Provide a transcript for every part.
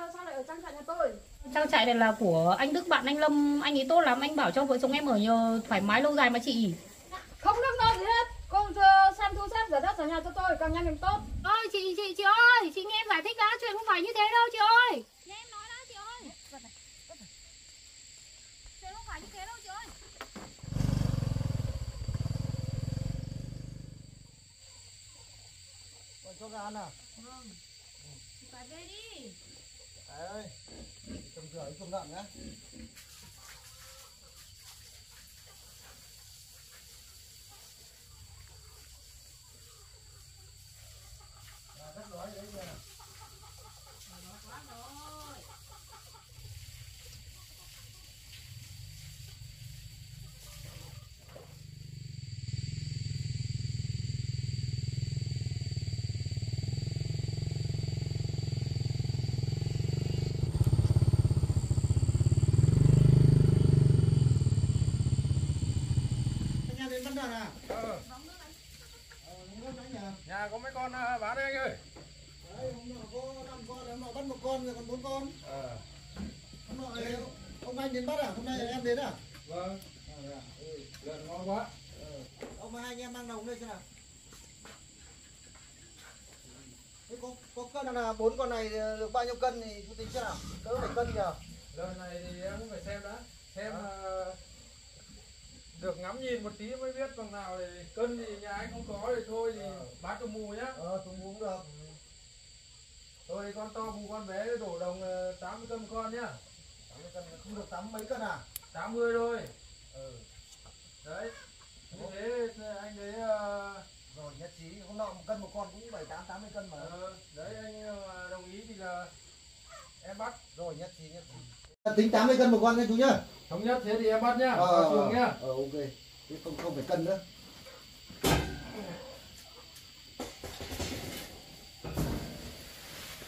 em sao lại ở trang trại nhà tôi? Trang trại này là của anh Đức bạn anh Lâm Anh ấy tốt lắm Anh bảo cho vợ chồng em ở nhờ thoải mái lâu dài mà chị. Không nước nốt gì hết. Cô uh, xem thu xếp rửa đất ở nhà cho tôi, càng nhanh càng tốt. Ôi chị chị chị ơi Chị nghe em giải thích đã Chuyện không phải như thế đâu chị ơi. Nghe em nói đã chị ơi. Chuyện không phải như thế đâu chị ơi. Còn cho gà nào Phải về đi Đấy ơi Trồng rửa trồng lợn nhá. Anh? Ờ, Ờ, nước đấy nhỉ? nhà có mấy con à, bán đấy anh ơi Đấy, hôm nọ có năm con, hôm nọ bắt một con, rồi còn bốn con. Ờ, Hôm nọ ông anh đến bắt à? Hôm nay em đến à? vâng, À, dạ. ừ. ngon quá Ờ. Ông hai anh em mang đồng lên xem nào. Thế có, có cân là bốn con này được bao nhiêu cân thì chú tính xem nào? Cỡ phải cân nhờ. Lợn này thì em cũng phải xem đã Xem à, được ngắm nhìn một tí mới biết bằng nào thì cân thì nhà anh không có thì thôi thì Ờ. bán cho mù nhá Ờ, tôi uống được. Thôi con to mù con bé đổ đồng ờ, 80 cân một con nhá 80 cân, không được tắm mấy cân à? 80 thôi Ừ. Đấy Như thế anh đấy ờ, Rồi nhất trí, hôm nọ một cân một con cũng 78 80 cân mà. ờ, Đấy anh ờ, đồng ý thì là em bắt Rồi nhất trí nhất trí. Tính 80 cân một con nha chú nhá. Thống nhất thế thì em bắt nhá Ờ, chuồng nhá Ờ ok. Thế không không phải cân nữa.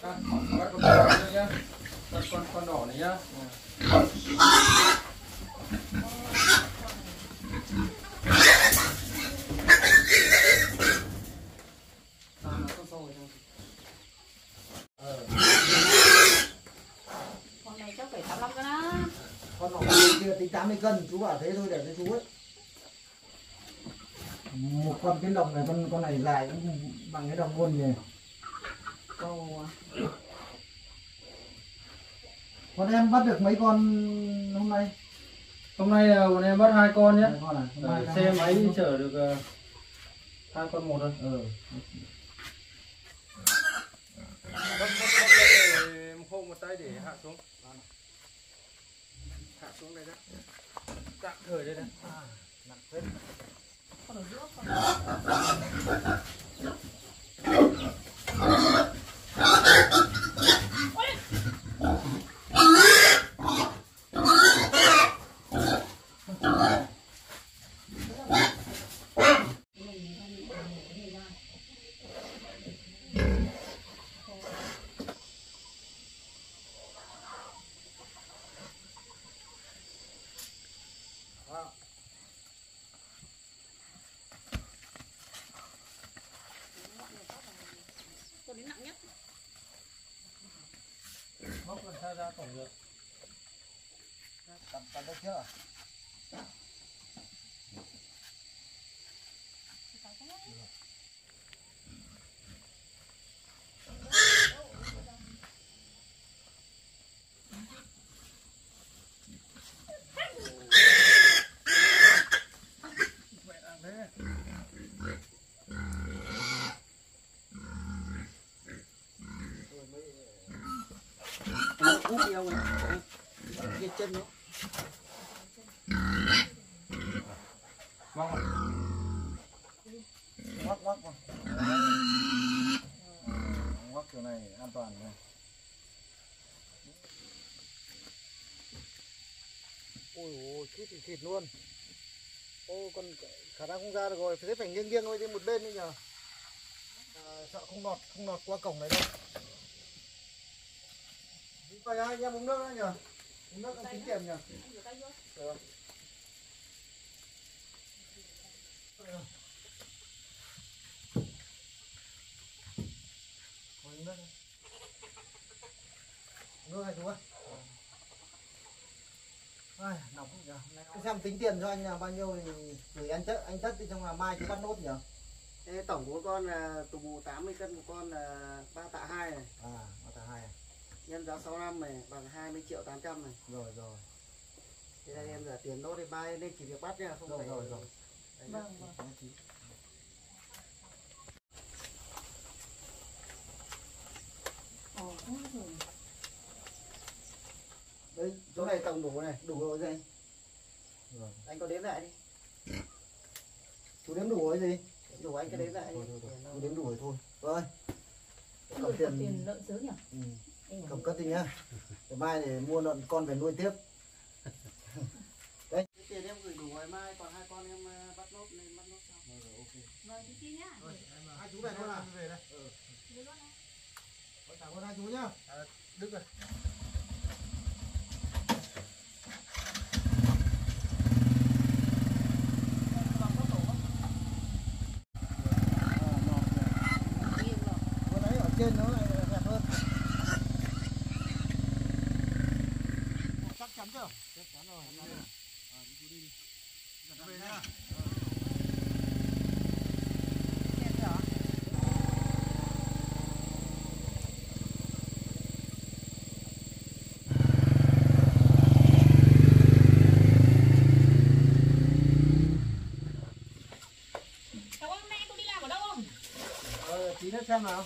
À, con con con con đỏ này nhá Ờ. Con này chắc phải 85 cân á Con nọ bên kia tính 80 cân, chú bảo thế thôi để cho chú ấy. Một con cái đồng này con con này dài cũng bằng cái đồng luôn nhỉ. Cầu Con em bắt được mấy con hôm nay? Hôm nay ờ, bọn em bắt hai con nhé Hai con à? Nay Xe máy chở được ờ, hai con một thôi Ờ. Bắt bắt bắt lên một hôm một tay để hạ xuống Hạ xuống đây đó Tạm thời đây đó À, nặng phết. Ở giữa con Móc ra tổng được Cầm cầm được chưa? Chân nữa Móc rồi móc móc kiểu này an toàn này. Ôi ôi, chút thì thịt luôn. Ô con khả năng không ra được rồi, thế phải nghiêng nghiêng thôi đi một bên đi nhờ. À, sợ không lọt, không lọt qua cổng này đâu. Vậy hai anh em uống nước nữa nhờ. Nước ăn tính tay chưa? Được. Uống nước. Thôi hai chú ơi. Ai, nóng nhỉ. Cái xem tính tiền cho anh là bao nhiêu thì gửi anh chất anh chất thì trong là mai chú bắt nốt nhỉ? Thế tổng của con là tù bù 80 cân của con là 3 tạ 2 này. À, nó cả hai. à? Nhân giá 6 năm này bằng 20 triệu 800 này. Rồi rồi. Thế đây em giả tiền nốt thì mai lên chỉ việc bắt nha, không Rồi, phải rồi, rồi. Đấy, Vâng, vâng. Ờ. Đây, chỗ này tổng đủ này, đủ rồi gì? Rồi. Anh có đếm lại đi. Chú đếm đủ rồi gì? Đủ anh cứ đếm lại đi. Thôi, đếm đủ rồi thôi. Rồi. Có tiền. tiền lợn sớm nhỉ? Ừ. Em Cầm cất đi nhá. Để mai để mua lợn con về nuôi tiếp. Cái tiền em gửi đủ rồi mai còn hai con em ờ, bắt nốt lên bắt nốt sau. Rồi, rồi, ok. Vâng, chị Chi nhá. Hai chú về thôi à? Về đây. Ừ. Cảm ơn hai chú nhá. Đức rồi. Trên nó Chắc chắn rồi đi chắn. À, đi chú đi đi. Về nhá. Hôm nay tôi đi làm ở đâu không? Ờ, tí nữa xem nào.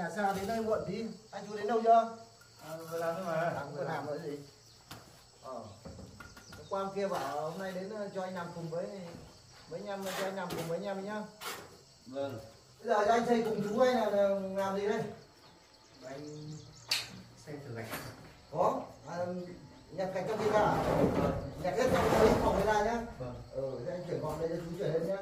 Nhà xa đến đây muộn tí. Anh chú đến đâu chưa? À, vừa làm thôi mà. Làm vừa làm rồi gì? Ờ. Qua kia bảo hôm nay đến ờ, cho anh làm cùng với mấy anh em cho anh làm cùng với anh em nhá. Vâng. bây giờ cho anh xây cùng chú hay là, là làm gì đây anh xem thử gạch có à, nhặt gạch trong kia ra nhặt hết trong cái phòng ra nhá vâng ừ thế anh chuyển gọn đây cho chú chuyển lên nhá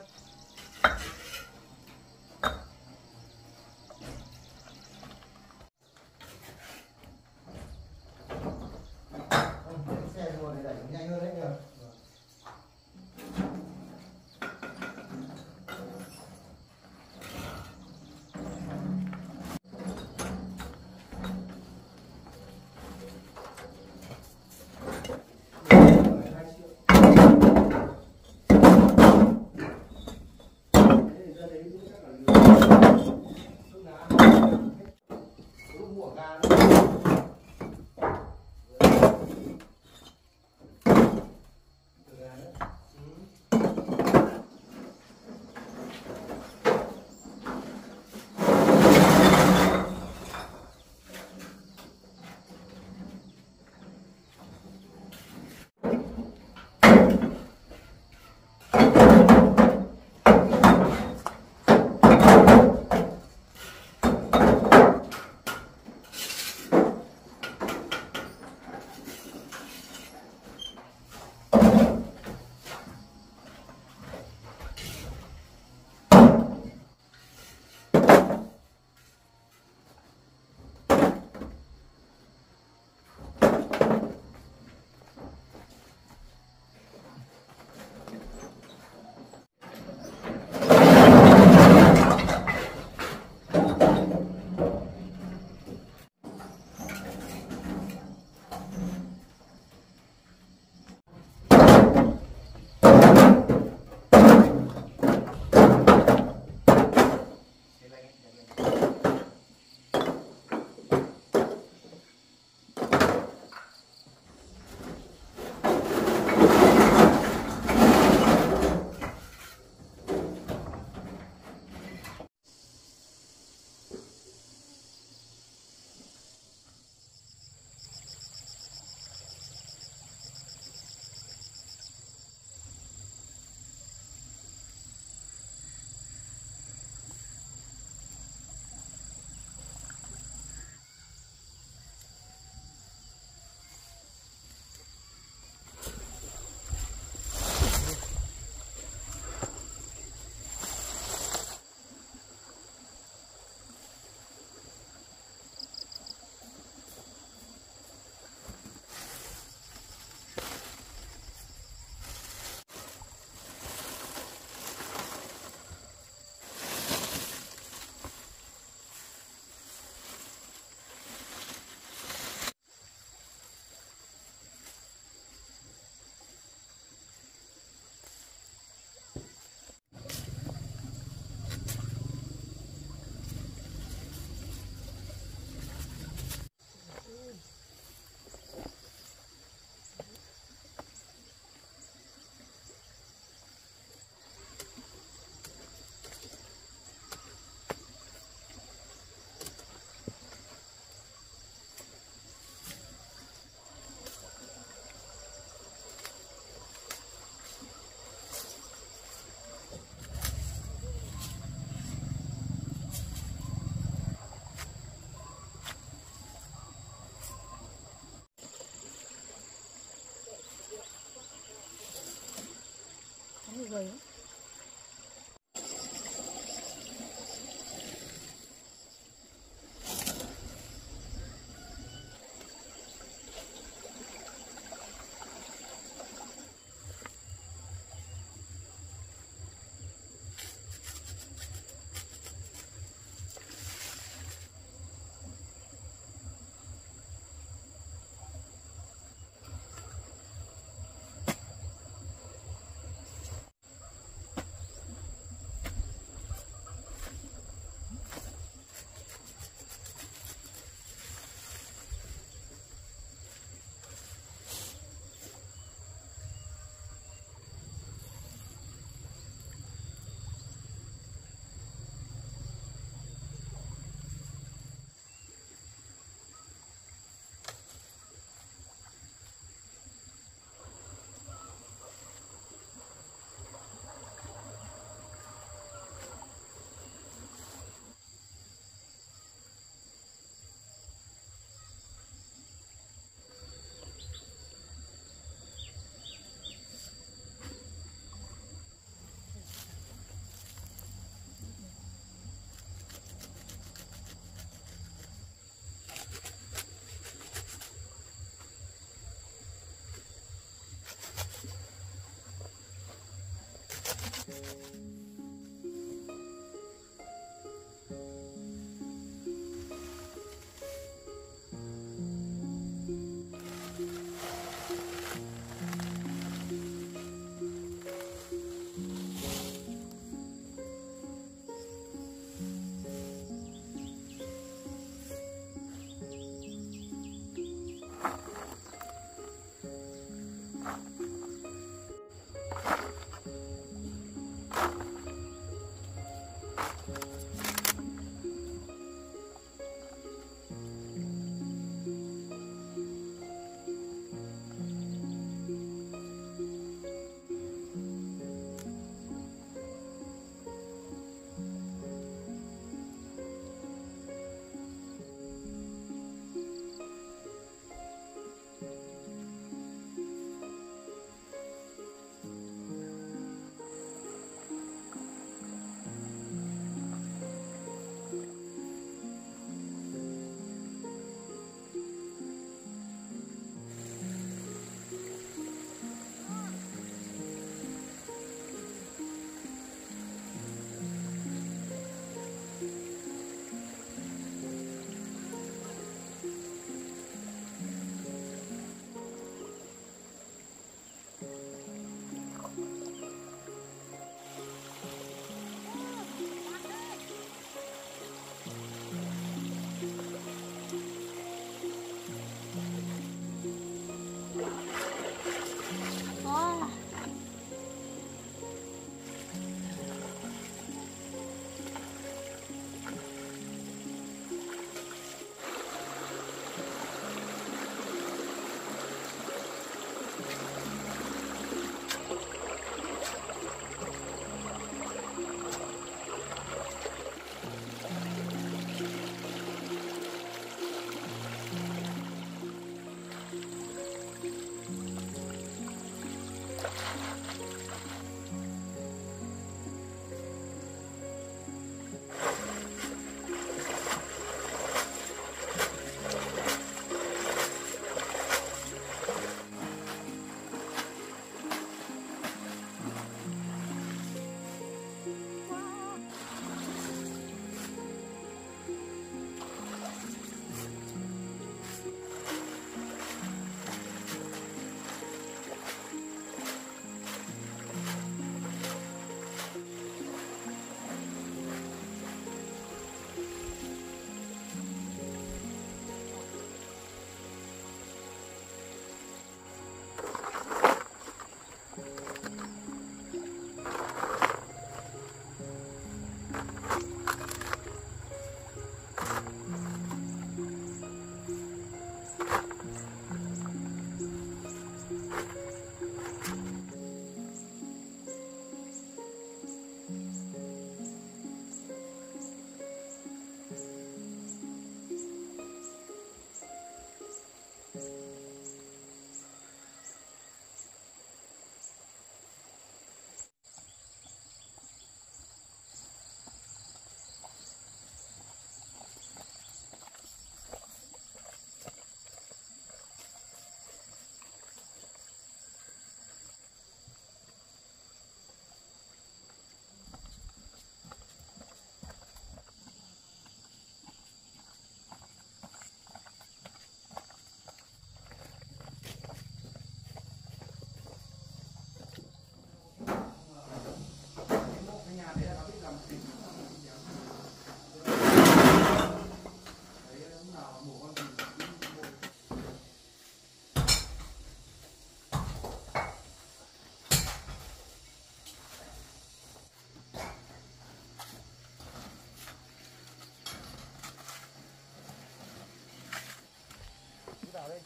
gầy quá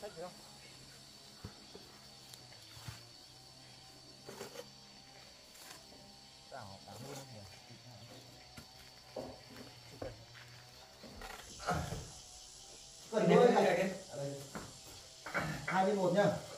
sách được không? Đảo, đảo luôn nhỉ? Cần thôi Hai bên một nhá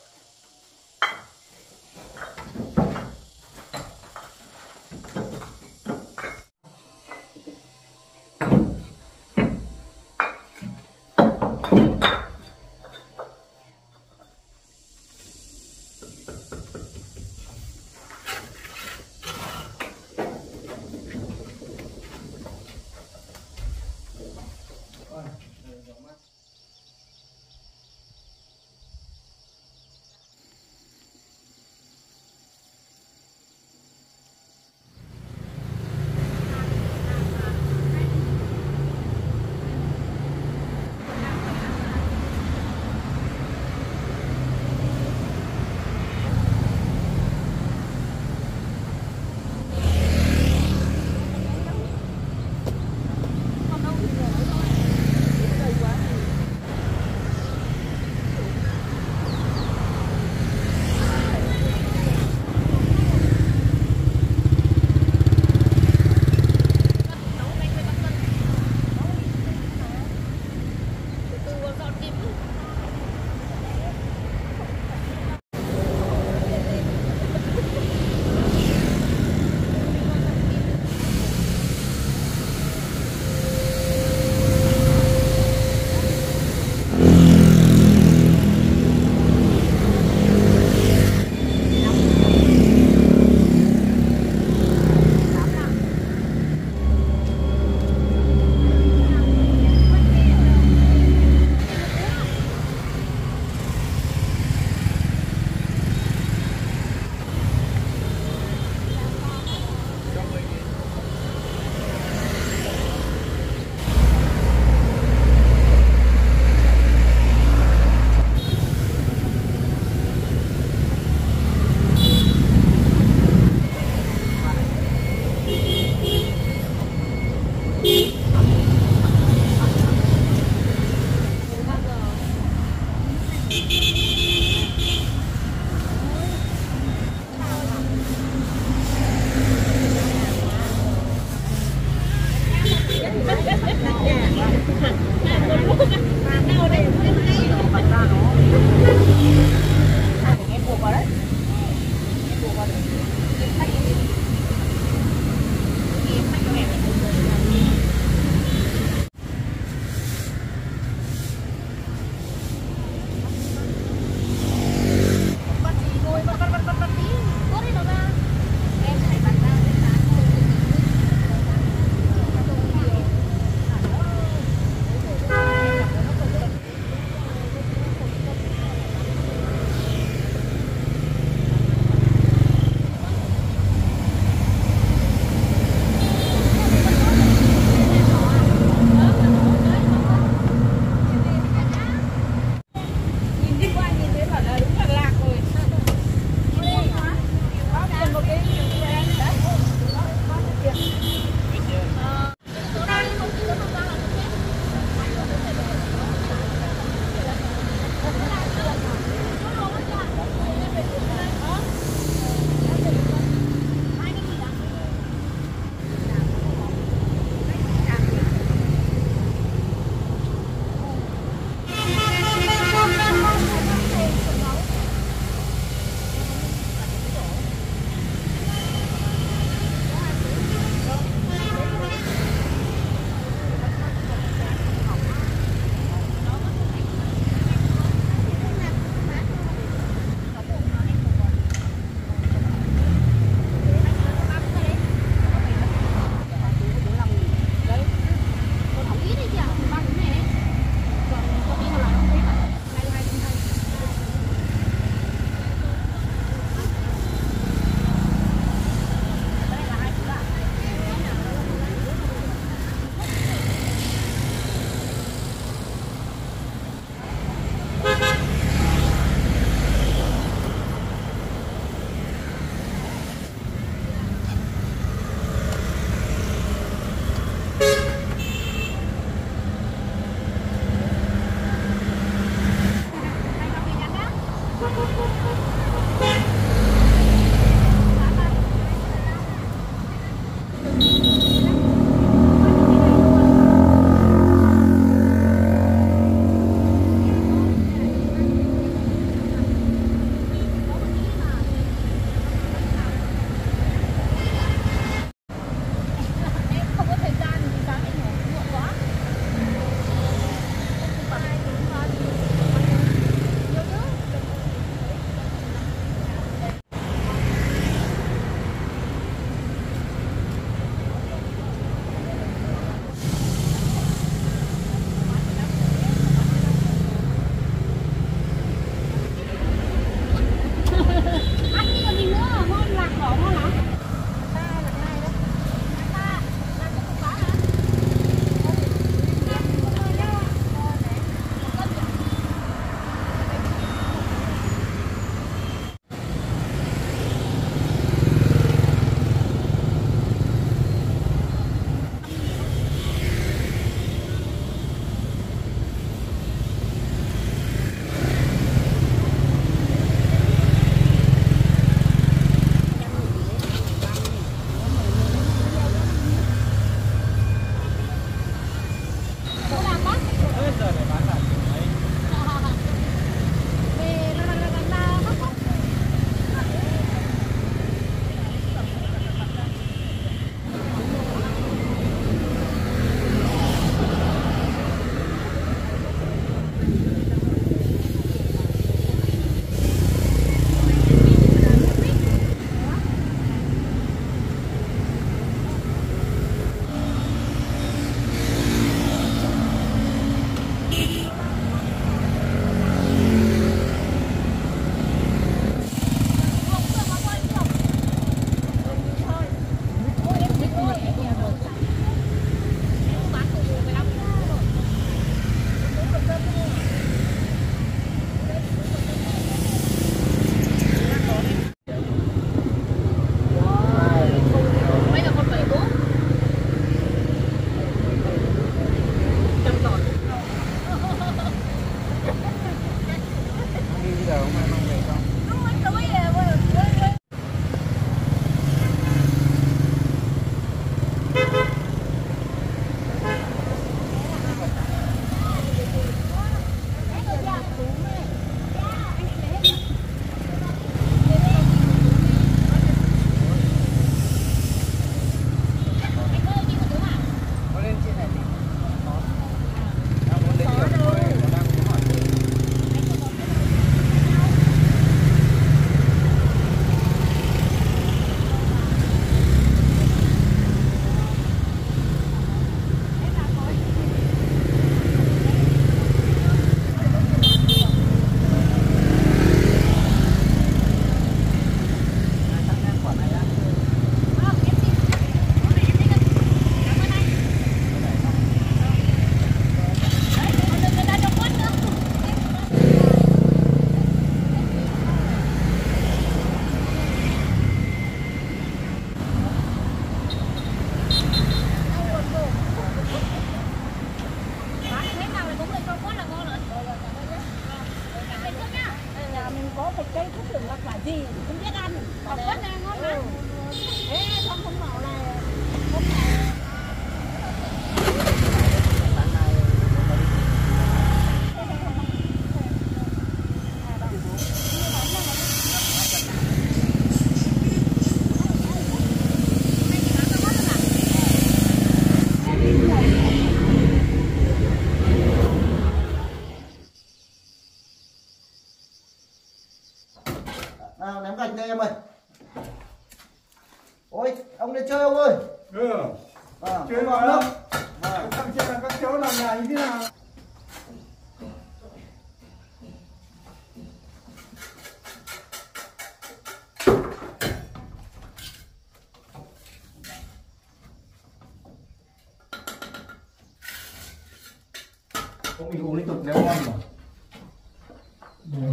không uống liên tục nếu ngon mà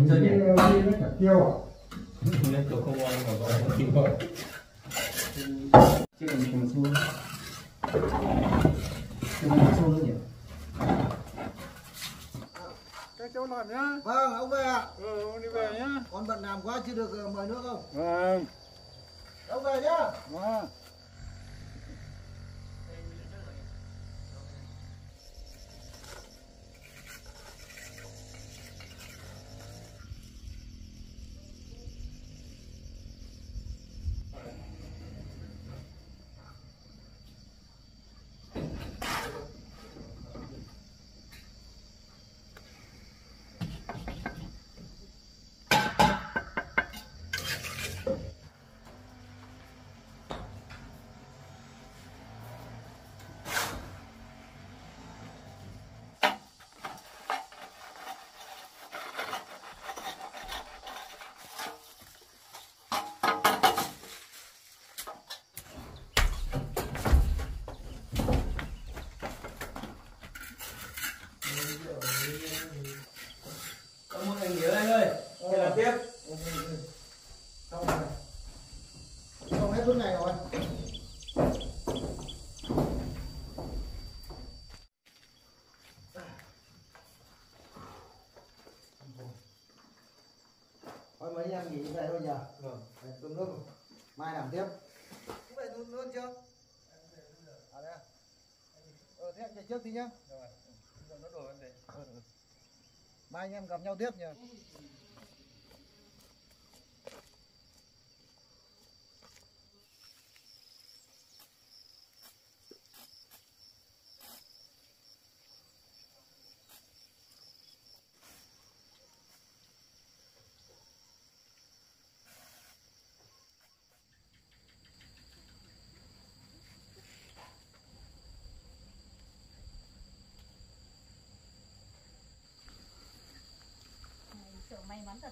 Chơi nhỉ? nó chả tiêu à Nên tôi không ngon mà có không chịu thôi chứ còn cùng xuống cùng xuống nữa nhỉ các cháu làm nhá vâng ông về ạ ừ ông đi về nhá con bận làm quá chưa được ờ, mời nước không vâng ông về nhá vâng Ông muốn anh nhớ anh ơi Thì làm tiếp xong rồi xong hết lúc này rồi thôi mấy em nghỉ về thôi nhờ. Vâng. Để cơm nước rồi. mai làm tiếp. Cũng về luôn luôn chưa? À đây à? ờ thế anh chạy trước đi nhá. Rồi. Nó đổi vấn đề. Mai anh em gặp nhau tiếp nhờ มันแต่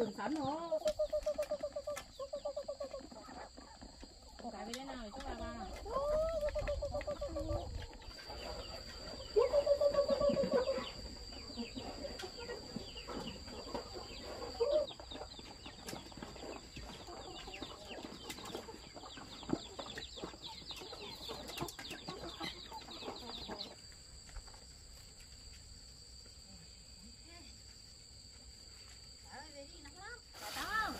vườn sắn rồi. Cái về đây nào để cho bà vào. Tao.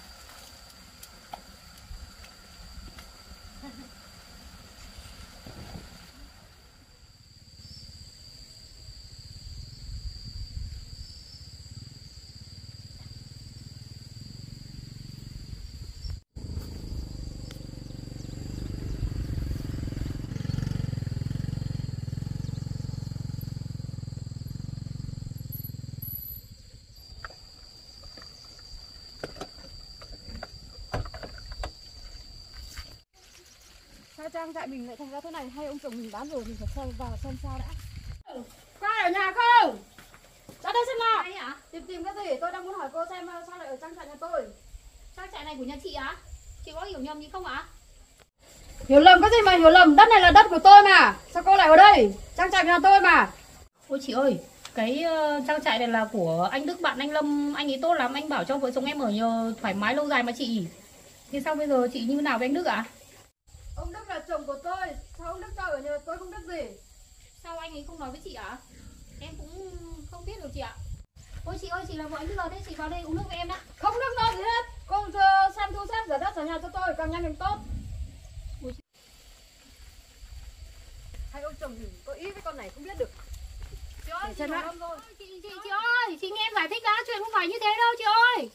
Sao trang trại mình lại thành ra thế này hay ông chồng mình bán rồi thì phải xem vào xem sao đã ai ở nhà không? Ra đây xem nào hả? Tìm tìm cái gì? Tôi đang muốn hỏi cô xem uh, sao lại ở trang trại nhà tôi Trang trại này của nhà chị á? Chị có hiểu nhầm gì không ạ? Hiểu lầm cái gì mà hiểu lầm? Đất này là đất của tôi mà Sao cô lại ở đây? Trang trại nhà tôi mà Ôi chị ơi, cái ờ, trang trại này là của anh Đức bạn anh Lâm, anh ấy tốt lắm, anh bảo cho vợ chồng em ở nhờ thoải mái lâu dài mà chị. Thì sao bây giờ chị như nào với anh Đức ạ? Ông ở nhà tôi không biết gì. Sao anh ấy không nói với chị ạ? À? Em cũng không biết được chị ạ. À? Ôi chị ơi, chị là vợ anh giờ thế chị vào đây uống nước với em đã. Không nước non gì hết. Cô xem thu xếp giải đất ở nhà cho tôi càng nhanh càng tốt. Hai ông chồng mình có ý với con này không biết được. Chị ơi, Để chị, chị, chị, chị ơi, chị nghe em giải thích đã, chuyện không phải như thế đâu chị ơi.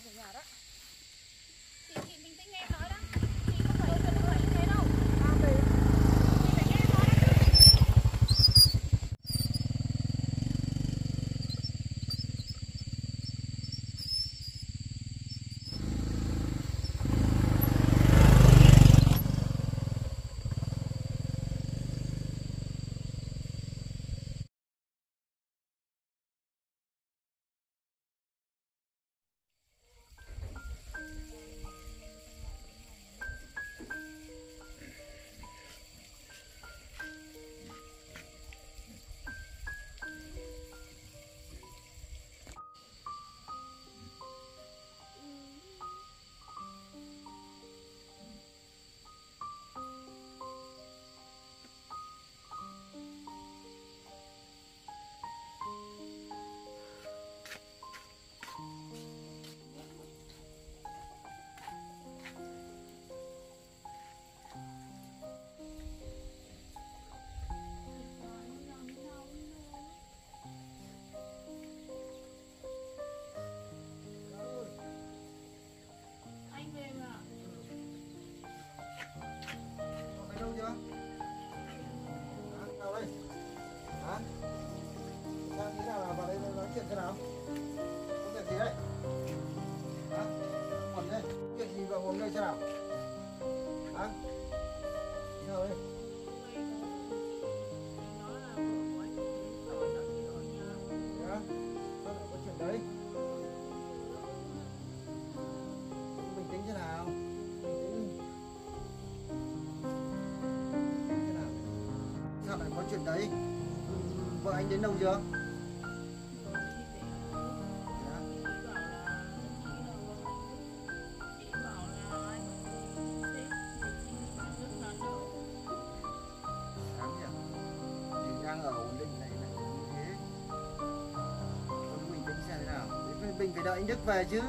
señora. Có chuyện đấy? Vợ anh đến đâu chưa? Dạ. Chị bình phải đợi anh Đức về chứ.